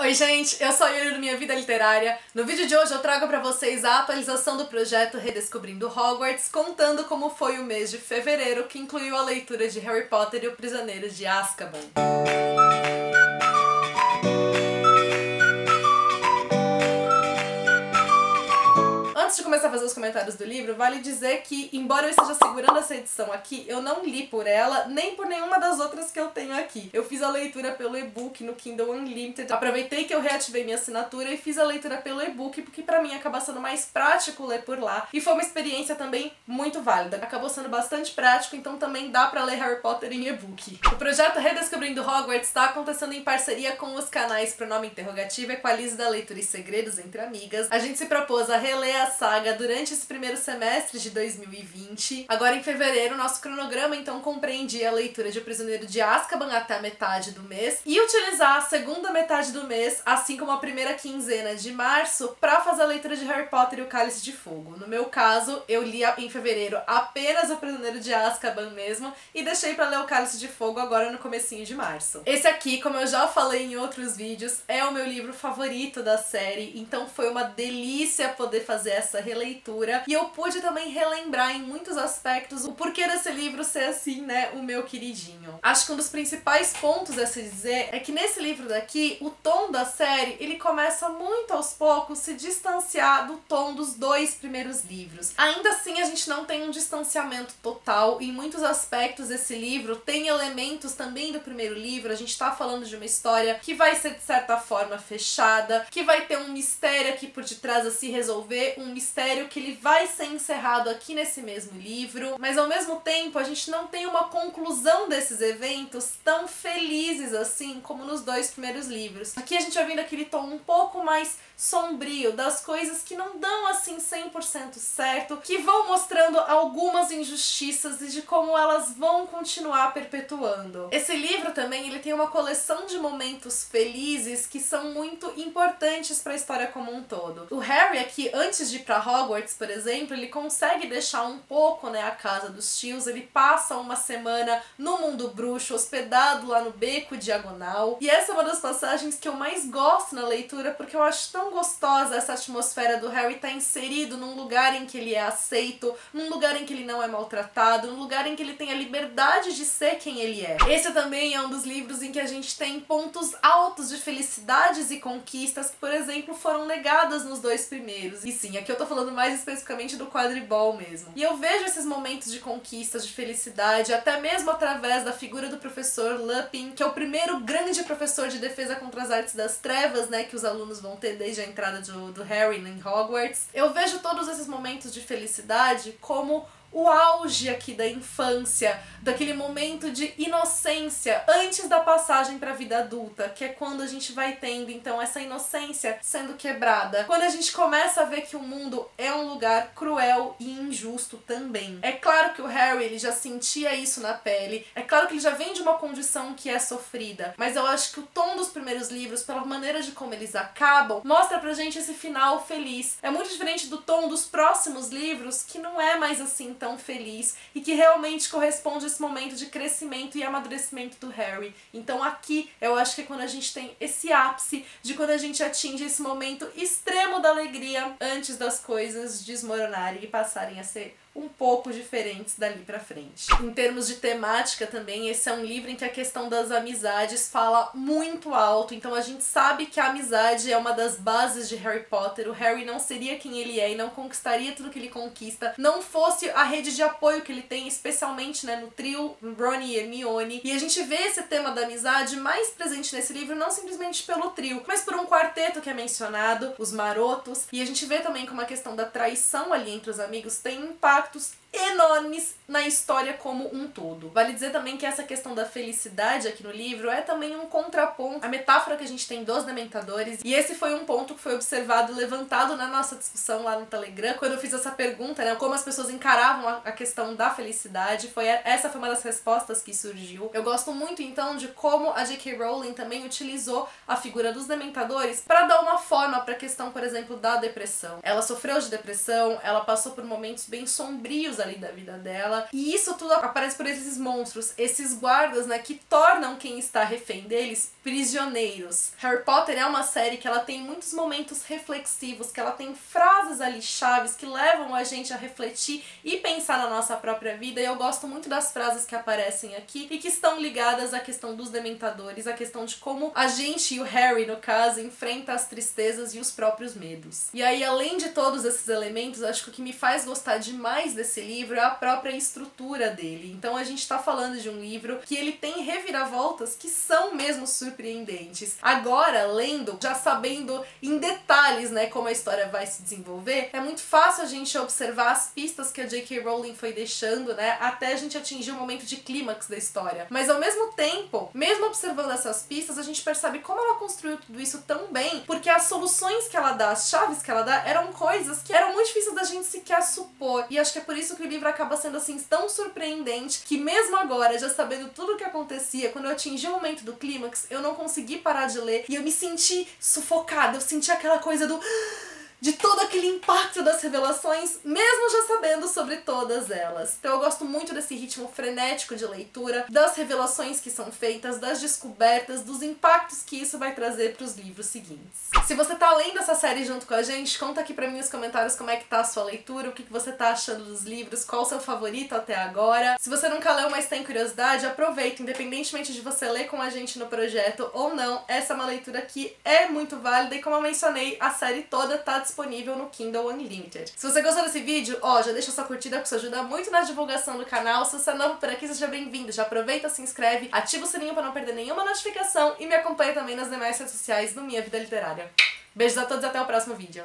Oi gente, eu sou a Yuri do Minha Vida Literária. No vídeo de hoje eu trago pra vocês a atualização do projeto Redescobrindo Hogwarts, contando como foi o mês de fevereiro, que incluiu a leitura de Harry Potter e o Prisioneiro de Azkaban. Comentários do livro, vale dizer que, embora eu esteja segurando essa edição aqui, eu não li por ela, nem por nenhuma das outras que eu tenho aqui. Eu fiz a leitura pelo e-book no Kindle Unlimited. Aproveitei que eu reativei minha assinatura e fiz a leitura pelo e-book, porque para mim acaba sendo mais prático ler por lá. E foi uma experiência também muito válida. Acabou sendo bastante prático, então também dá para ler Harry Potter em e-book. O projeto Redescobrindo Hogwarts está acontecendo em parceria com os canais Pronome Interrogativo, Equalize da Leitura e Segredos entre Amigas. A gente se propôs a reler a saga saga durante esse primeiro semestre de 2020. Agora em fevereiro, nosso cronograma então compreendia a leitura de O Prisioneiro de Azkaban até a metade do mês e utilizar a segunda metade do mês, assim como a primeira quinzena de março, para fazer a leitura de Harry Potter e o Cálice de Fogo. No meu caso, eu li em fevereiro apenas O Prisioneiro de Azkaban mesmo e deixei para ler o Cálice de Fogo agora no comecinho de março. Esse aqui, como eu já falei em outros vídeos, é o meu livro favorito da série, então foi uma delícia poder fazer essa essa releitura e eu pude também relembrar em muitos aspectos o porquê desse livro ser assim, né, o meu queridinho. Acho que um dos principais pontos a se dizer é que nesse livro daqui, o tom da série, ele começa muito aos poucos se distanciar do tom dos dois primeiros livros. Ainda assim, a gente não tem um distanciamento total, em muitos aspectos esse livro tem elementos também do primeiro livro, a gente tá falando de uma história que vai ser de certa forma fechada, que vai ter um mistério aqui por detrás a se resolver, um mistério que ele vai ser encerrado aqui nesse mesmo livro, mas ao mesmo tempo a gente não tem uma conclusão desses eventos tão felizes assim como nos dois primeiros livros. Aqui a gente vai vendo aquele tom um pouco mais sombrio das coisas que não dão assim 100% certo, que vão mostrando algumas injustiças e de como elas vão continuar perpetuando. Esse livro também ele tem uma coleção de momentos felizes que são muito importantes para a história como um todo. O Harry aqui antes de ir para Hogwarts, por exemplo, ele consegue deixar um pouco, né, a casa dos tios, ele passa uma semana no mundo bruxo, hospedado lá no Beco Diagonal. E essa é uma das passagens que eu mais gosto na leitura, porque eu acho tão gostosa essa atmosfera do Harry estar tá inserido num lugar em que ele é aceito, num lugar em que ele não é maltratado, num lugar em que ele tem a liberdade de ser quem ele é. Esse também é um dos livros em que a gente tem pontos altos de felicidades e conquistas que, por exemplo, foram negadas nos dois primeiros. E sim, aqui eu tô falando mais especificamente do quadribol mesmo. E eu vejo esses momentos de conquistas, de felicidade, até mesmo através da figura do professor Lupin, que é o primeiro grande professor de defesa contra as artes das trevas, né, que os alunos vão ter desde a entrada do, do Harry em Hogwarts. Eu vejo todos esses momentos de felicidade como o auge aqui da infância, daquele momento de inocência antes da passagem para a vida adulta, que é quando a gente vai tendo então essa inocência sendo quebrada. Quando a gente começa a ver que o mundo é um lugar cruel e injusto também. É claro que o Harry ele já sentia isso na pele, é claro que ele já vem de uma condição que é sofrida, mas eu acho que o tom dos primeiros livros, pela maneira de como eles acabam, mostra pra gente esse final feliz. É muito diferente do tom dos próximos livros, que não é mais assim tão feliz e que realmente corresponde a esse momento de crescimento e amadurecimento do Harry. Então aqui eu acho que é quando a gente tem esse ápice de quando a gente atinge esse momento extremo da alegria antes das coisas desmoronarem e passarem a ser um pouco diferentes dali para frente. Em termos de temática também, esse é um livro em que a questão das amizades fala muito alto, então a gente sabe que a amizade é uma das bases de Harry Potter. O Harry não seria quem ele é e não conquistaria tudo que ele conquista, não fosse a rede de apoio que ele tem, especialmente né, no trio Ron e Hermione. E a gente vê esse tema da amizade mais presente nesse livro, não simplesmente pelo trio, mas por um quarteto que é mencionado, os marotos, e a gente vê também como a questão da traição ali entre os amigos tem impacto impactos enormes na história como um todo. Vale dizer também que essa questão da felicidade aqui no livro é também um contraponto à metáfora que a gente tem dos dementadores, e esse foi um ponto que foi observado levantado na nossa discussão lá no Telegram, quando eu fiz essa pergunta, né, como as pessoas encaravam a questão da felicidade, foi essa foi uma das respostas que surgiu. Eu gosto muito então de como a J.K. Rowling também utilizou a figura dos dementadores para dar uma forma para a questão, por exemplo, da depressão. Ela sofreu de depressão, ela passou por momentos bem sombrios ali da vida dela. E isso tudo aparece por esses monstros, esses guardas, né, que tornam quem está refém deles prisioneiros. Harry Potter é uma série que ela tem muitos momentos reflexivos, que ela tem frases ali chaves que levam a gente a refletir e pensar na nossa própria vida. E eu gosto muito das frases que aparecem aqui e que estão ligadas à questão dos dementadores, à questão de como a gente e o Harry, no caso, enfrenta as tristezas e os próprios medos. E aí, além de todos esses elementos, acho que o que me faz gostar demais desse livro é a própria estrutura dele. Então a gente tá falando de um livro que ele tem reviravoltas que são mesmo surpreendentes. Agora, lendo, já sabendo em detalhes, né, como a história vai se desenvolver, é muito fácil a gente observar as pistas que a J.K. Rowling foi deixando, né, até a gente atingir o momento de clímax da história. Mas ao mesmo tempo, mesmo observando essas pistas, a gente percebe como ela construiu tudo isso tão bem, porque as soluções que ela dá, as chaves que ela dá, eram coisas que eram muito difíceis da gente sequer supor. E acho que é por isso que o livro acaba sendo assim tão surpreendente que mesmo agora, já sabendo tudo o que acontecia, quando eu atingi o momento do clímax, eu não consegui parar de ler e eu me senti sufocada, eu senti aquela coisa do de todo aquele impacto das revelações, mesmo já sabendo sobre todas elas. Então eu gosto muito desse ritmo frenético de leitura, das revelações que são feitas, das descobertas, dos impactos que isso vai trazer para os livros seguintes. Se você tá lendo essa série junto com a gente, conta aqui para mim nos comentários como é que tá a sua leitura, o que, você tá achando dos livros, qual o seu favorito até agora. Se você nunca leu, mas tem curiosidade, aproveita, independentemente de você ler com a gente no projeto ou não, essa é uma leitura que é muito válida e como eu mencionei, a série toda tá disponível no Kindle Unlimited. Se você gostou desse vídeo, ó, já deixa sua curtida, porque isso ajuda muito na divulgação do canal. Se você é novo por aqui, seja bem-vindo. Já aproveita, se inscreve, ativa o sininho para não perder nenhuma notificação e me acompanha também nas demais redes sociais do Minha Vida Literária. Beijos a todos e até o próximo vídeo.